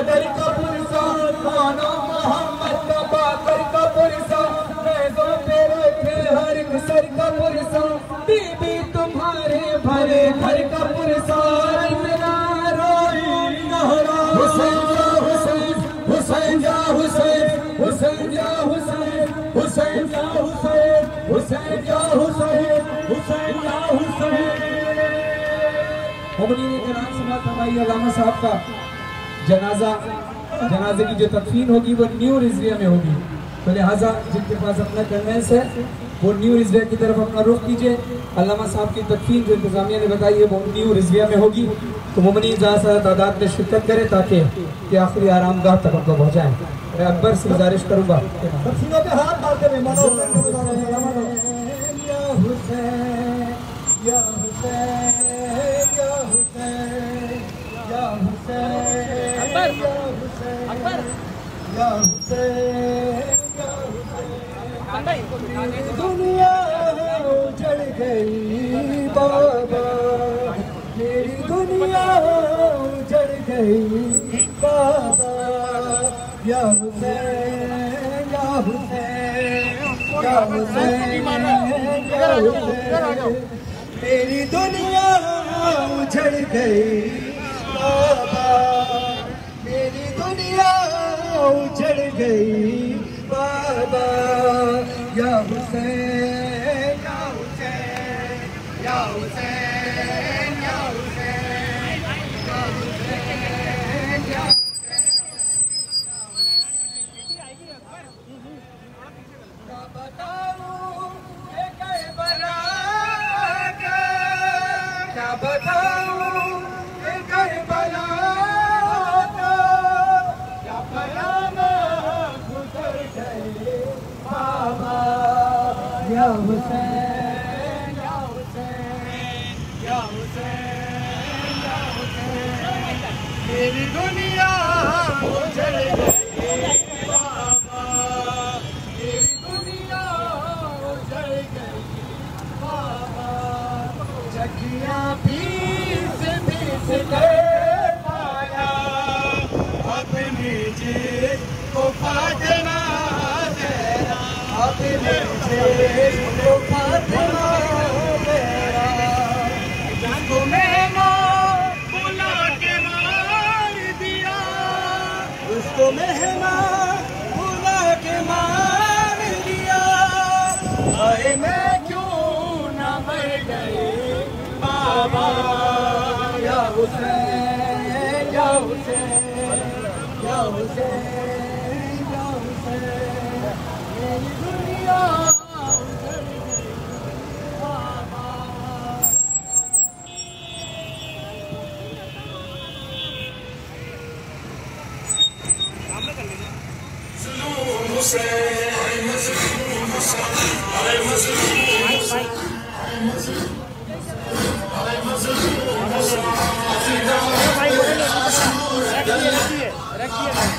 حیدر کا پرسا مانو محمد کا باقر کا پرسا نیزوں پہ رکھے ہر سر کا پرسا بی بی تمہارے بھرے گھر کا پرسا عمران روئی نہرا۔ حسین یا حسین۔ حسین یا حسین۔ حسین یا حسین۔ حسین یا حسین۔ حسین یا حسین۔ حسین یا حسین۔ مبنی کرام سماعت فرمائی علامہ صاحب کا۔ جنازہ جنازے کی جو تدفین ہوگی وہ نیو رضویہ میں ہوگی۔ تو لہٰذا جن کے پاس اپنا کنوینس ہے وہ نیو رضویہ کی طرف اپنا رخ کیجیے۔ علامہ صاحب کی تدفین جو انتظامیہ نے بتائی ہے وہ نیو رضویہ میں ہوگی۔ تو ممنی زیادہ سے تعداد میں شرکت کرے تاکہ یہ آخری آرام گاہ تک ہم کو پہنچائیں میں اکبر سے گزارش کروں گا۔ یا حسین۔ اکبر اکبر یا حسین یا بھائی دنیا اجڑ گئی بابا میری دنیا اجڑ گئی بابا یا حسین یا حسین یا حسین یا حسین میری دنیا اجڑ گئی، بابا۔ دنیا اجڑ گئی بابا یا حسین یا حسین یا حسین جیت کو بھائی رکھیے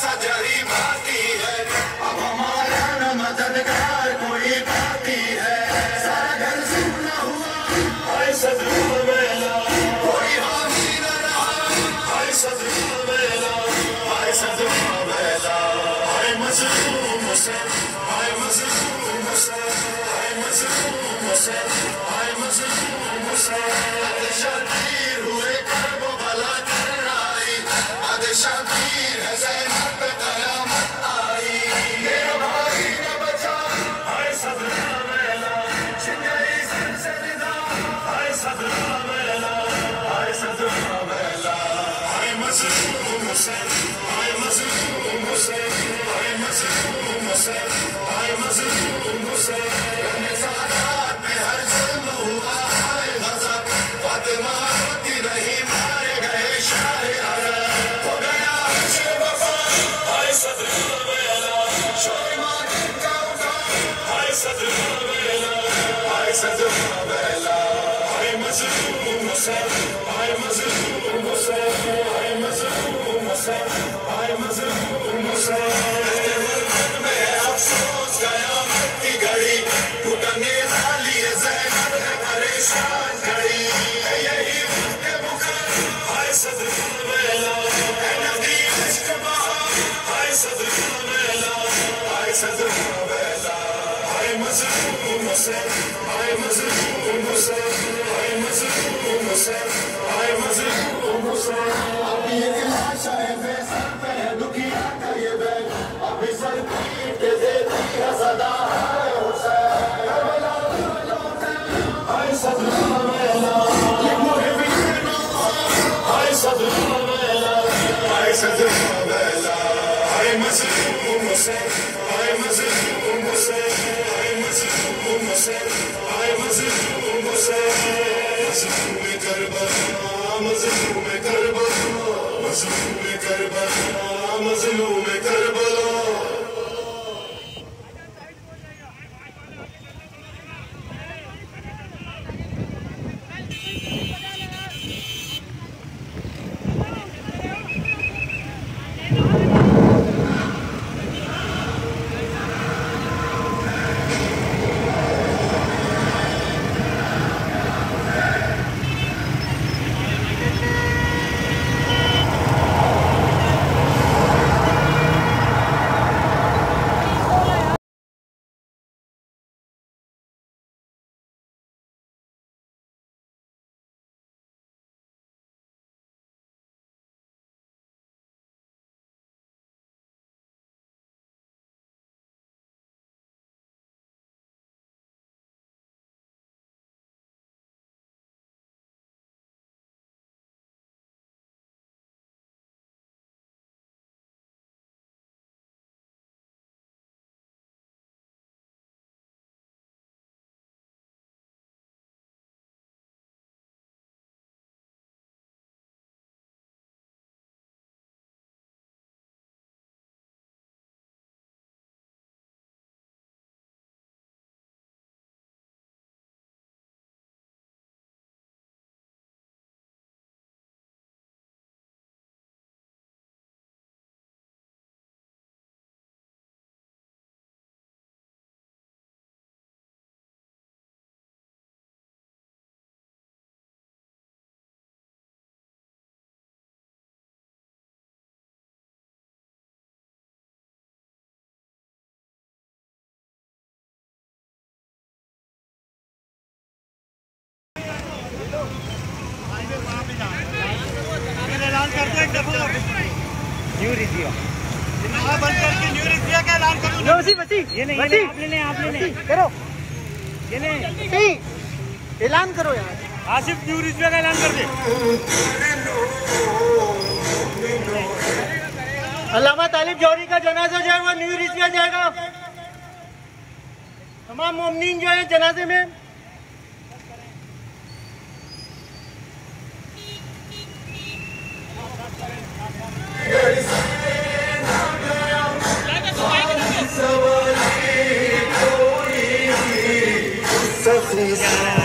سجری باقی ہے۔ اب ہمارا ہوئے کرب بلا کر رائی عدشہ تیر حسین مسا مز مسا مذم آئے مز مسا افسوس گیا مذم I said, Resulü Karbala نیو ریزیا بند کر کے نیو ریزیا کا اعلان کرو لو سی بچی یہ نہیں آپ لے لیں آپ لے لیں کرو یہ نہیں صحیح اعلان کرو یار آصف نیو ریزیا کا اعلان کر علامہ طالب جوہری کا جنازہ جو ہے وہ نیو ریزیا جائے گا تمام مومنین جو ہے جنازے میں Sofrisa.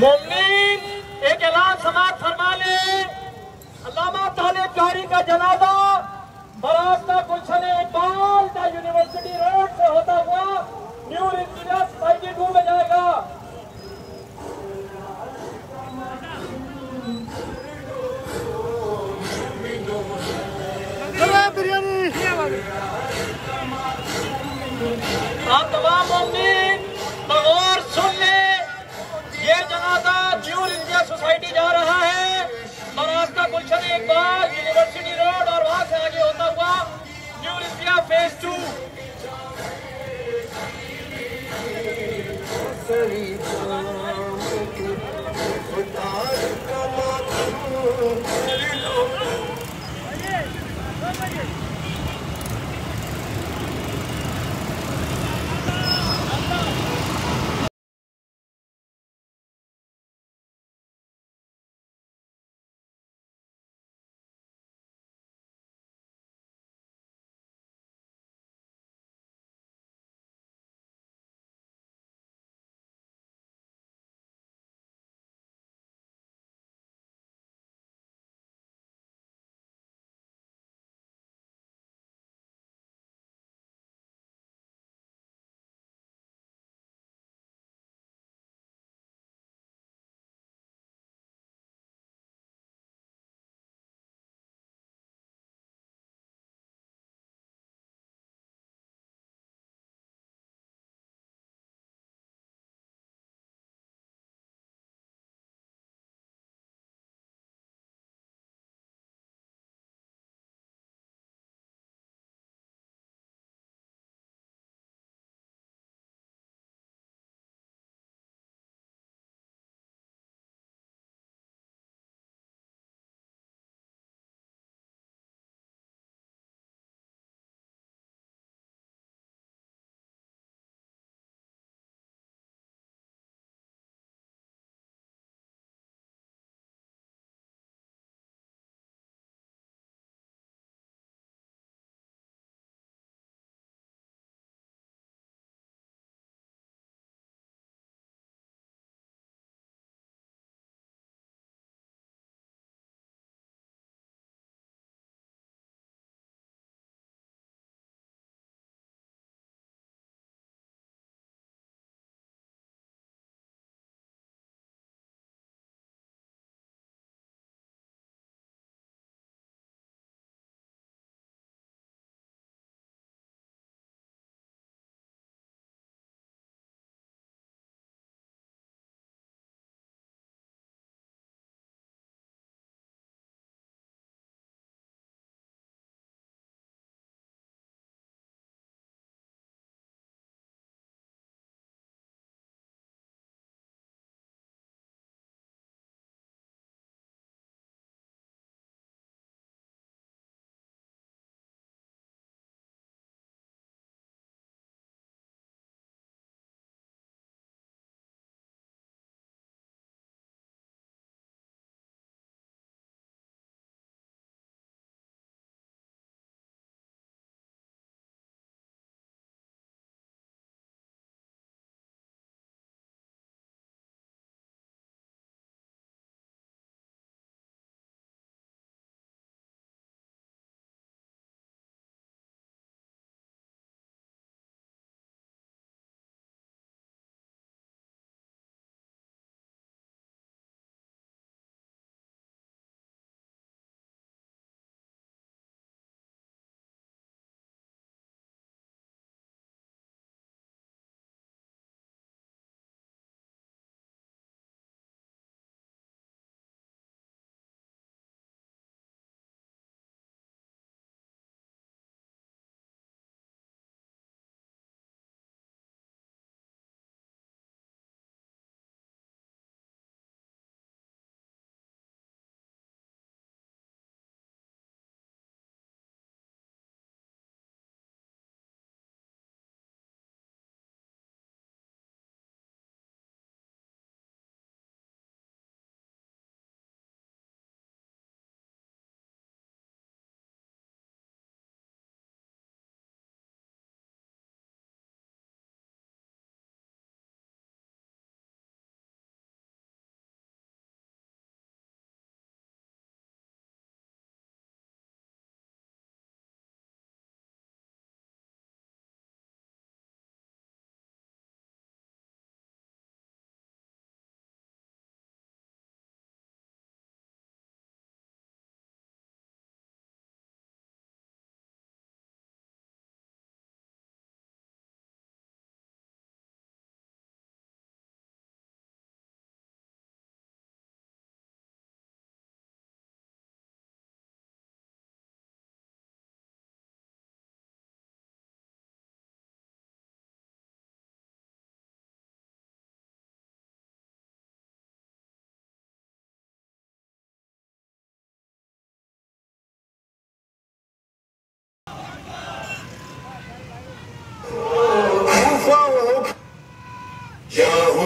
مومنین ایک اعلان سماعت فرما لیں علامہ طالب جاری کا جنازہ براستہ گلشن اقبال کا یونیورسٹی روڈ سے ہوتا ہوا نیو انجینئر سوسائٹی ٹو میں جائے گا۔ آپ تمام مومنین ایک بار یونیورسٹی روڈ اور وہاں سے آگے ہوتا ہوا new India face to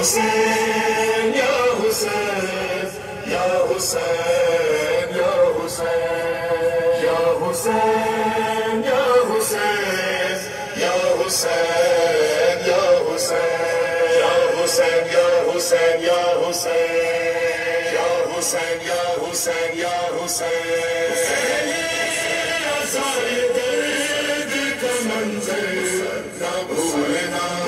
Hussain یا حسین یا حسین یا حسین یا حسین یا حسین یا حسین یا حسین یا حسین یا حسین یا حسین یا حسین یا حسین یا حسین کا منظر نہ بھولنا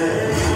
Amém.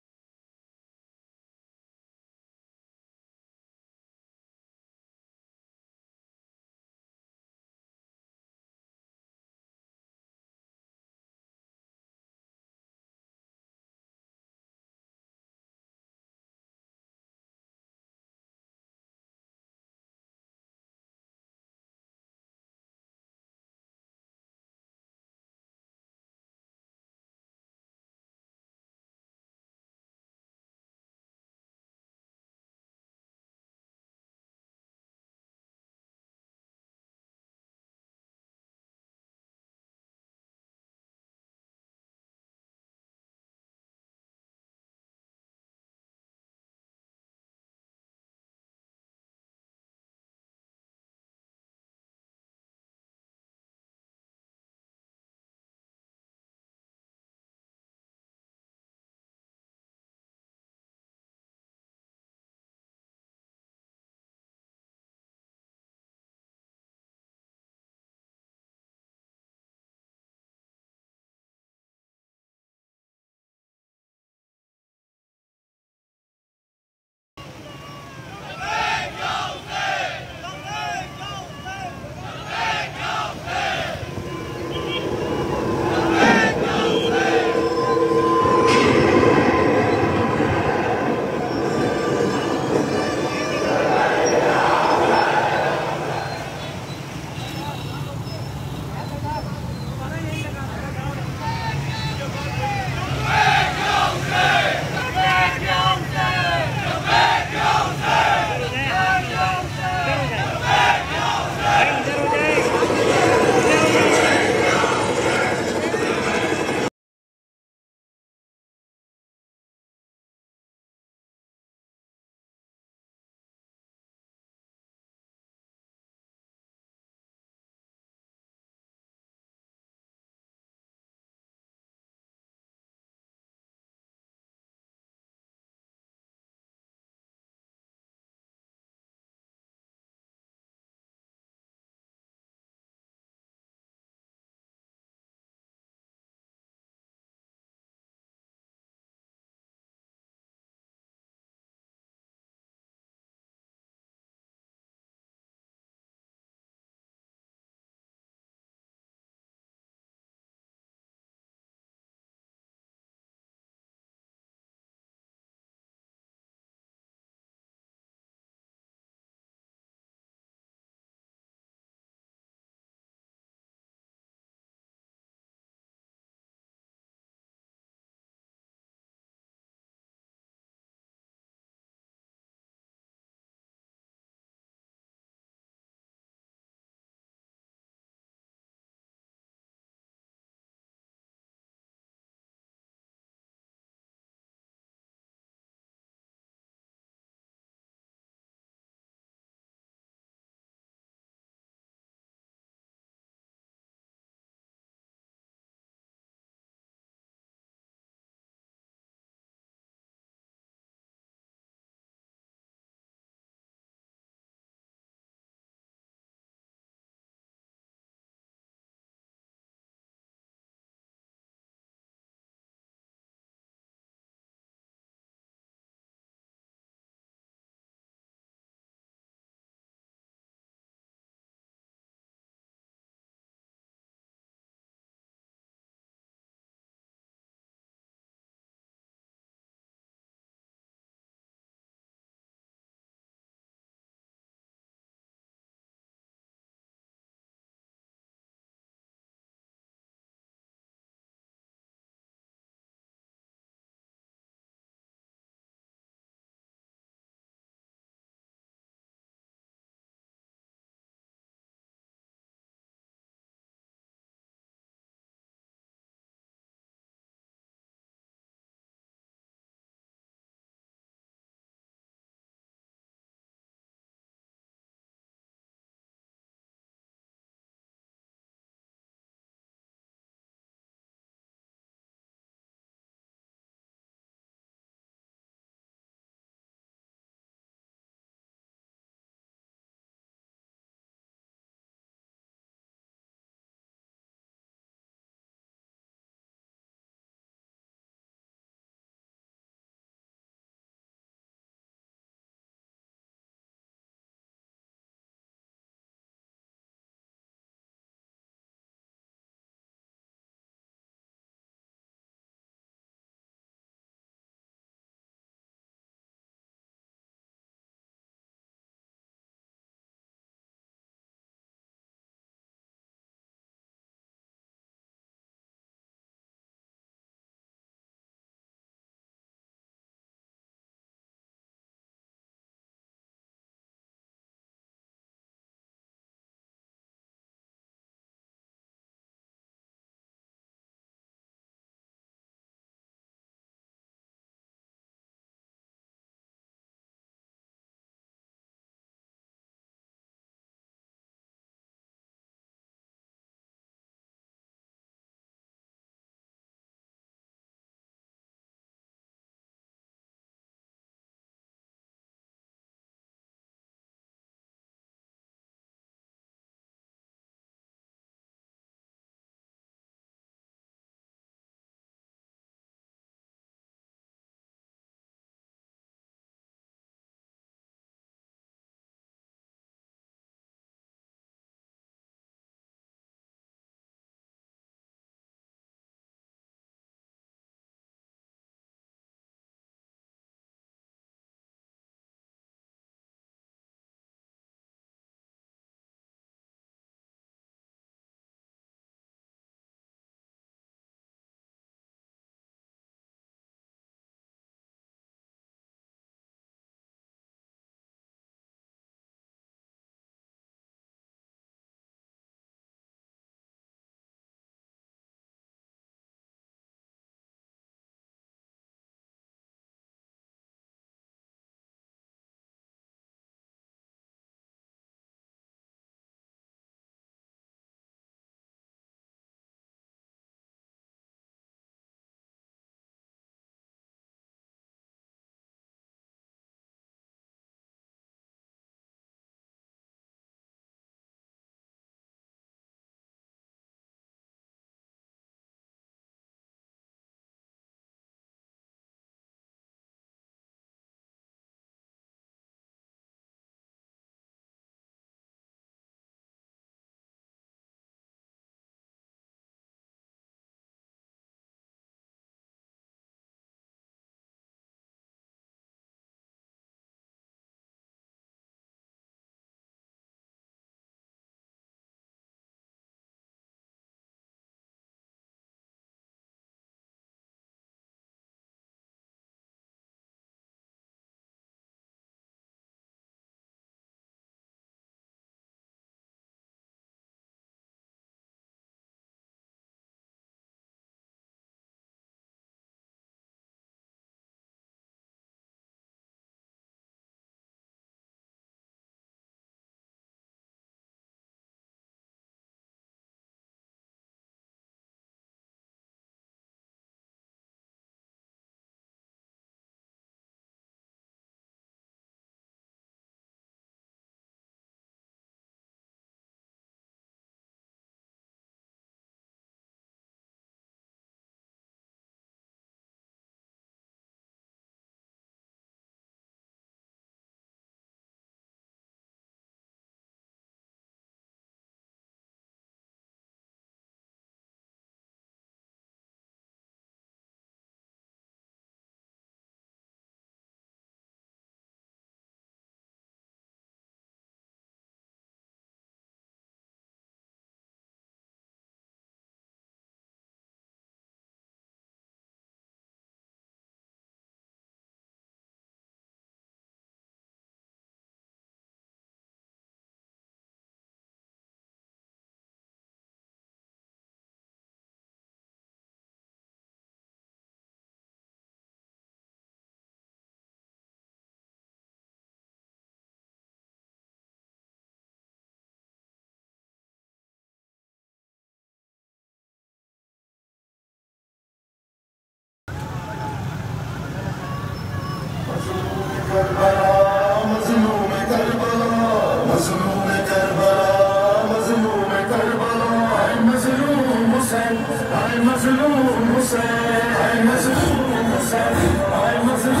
مسائ آئی مزلوم مسائل مسائل آئی مزل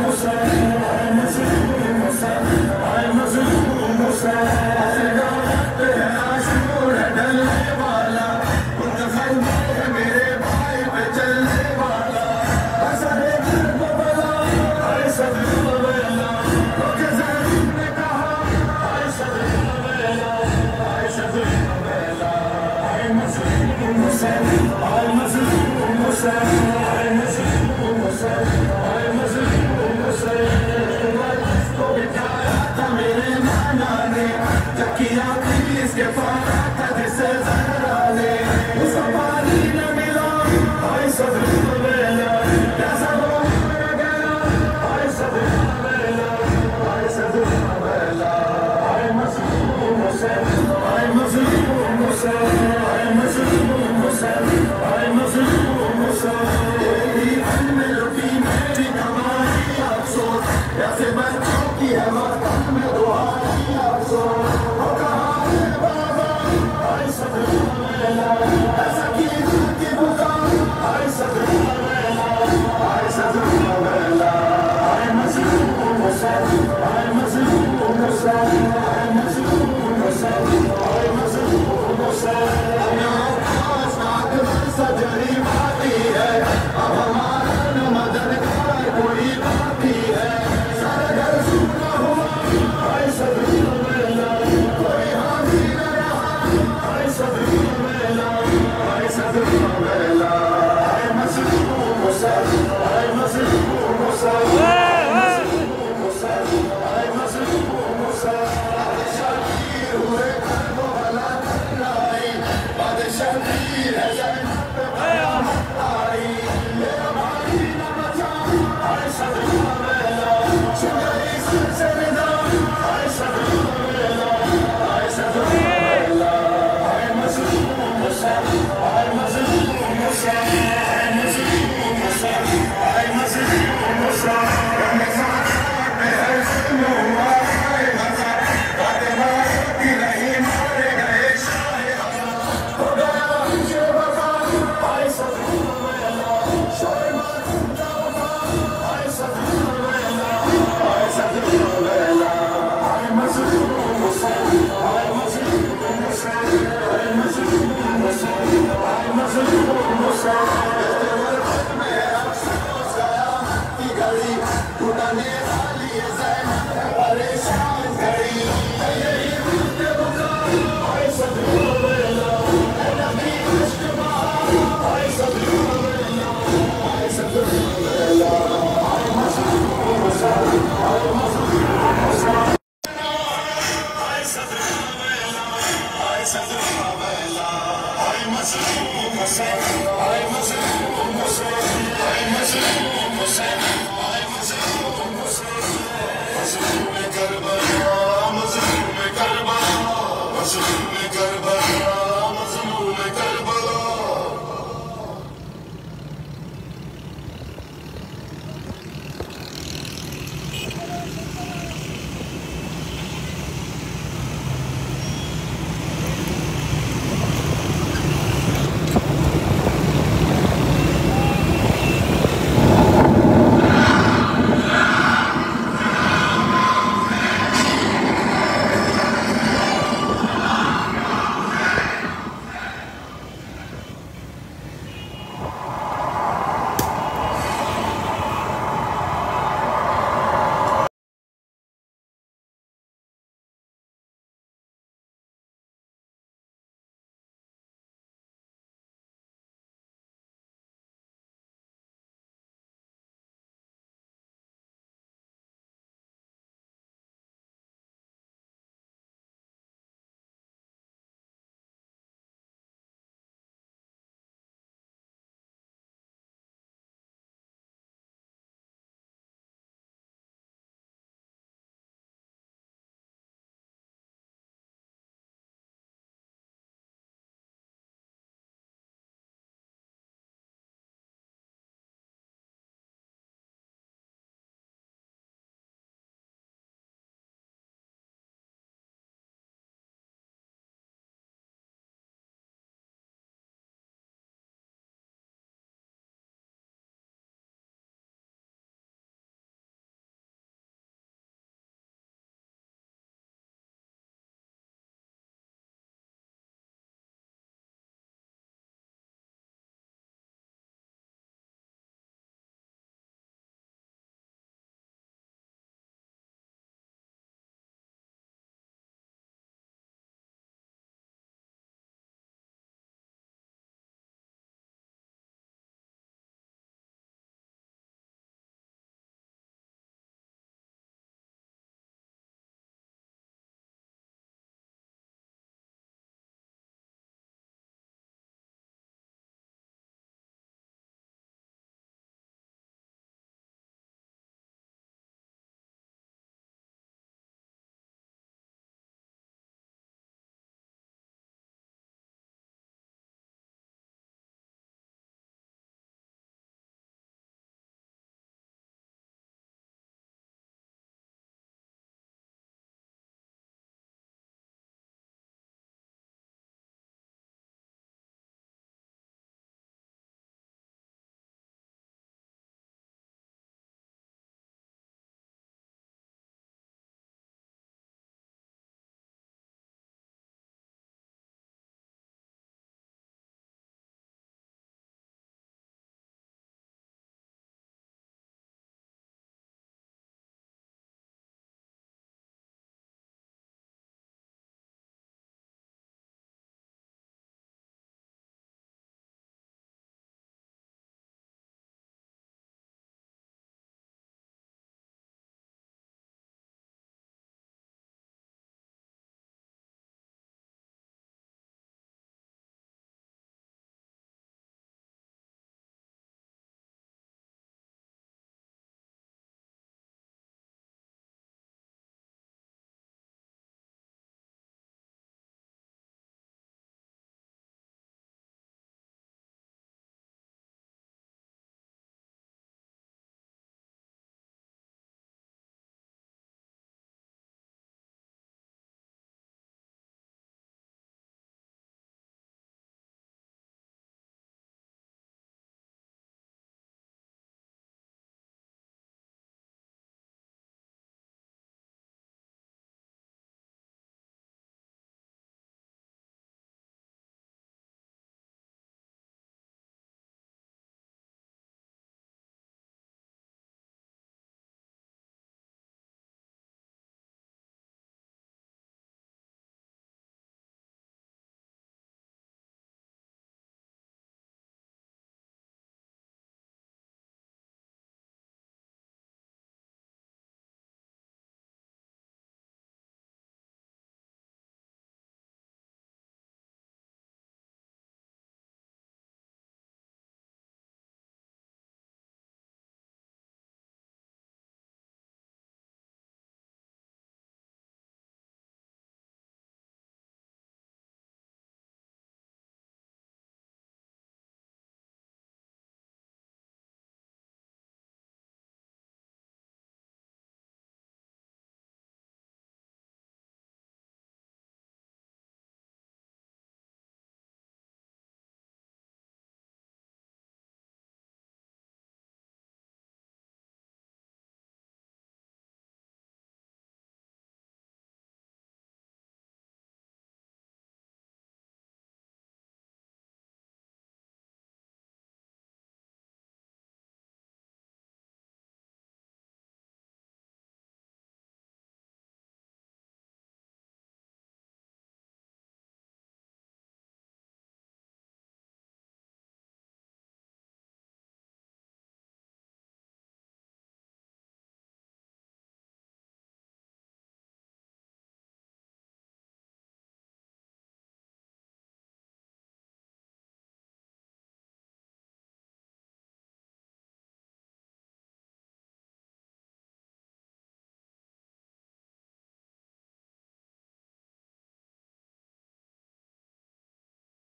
مسائل I'm a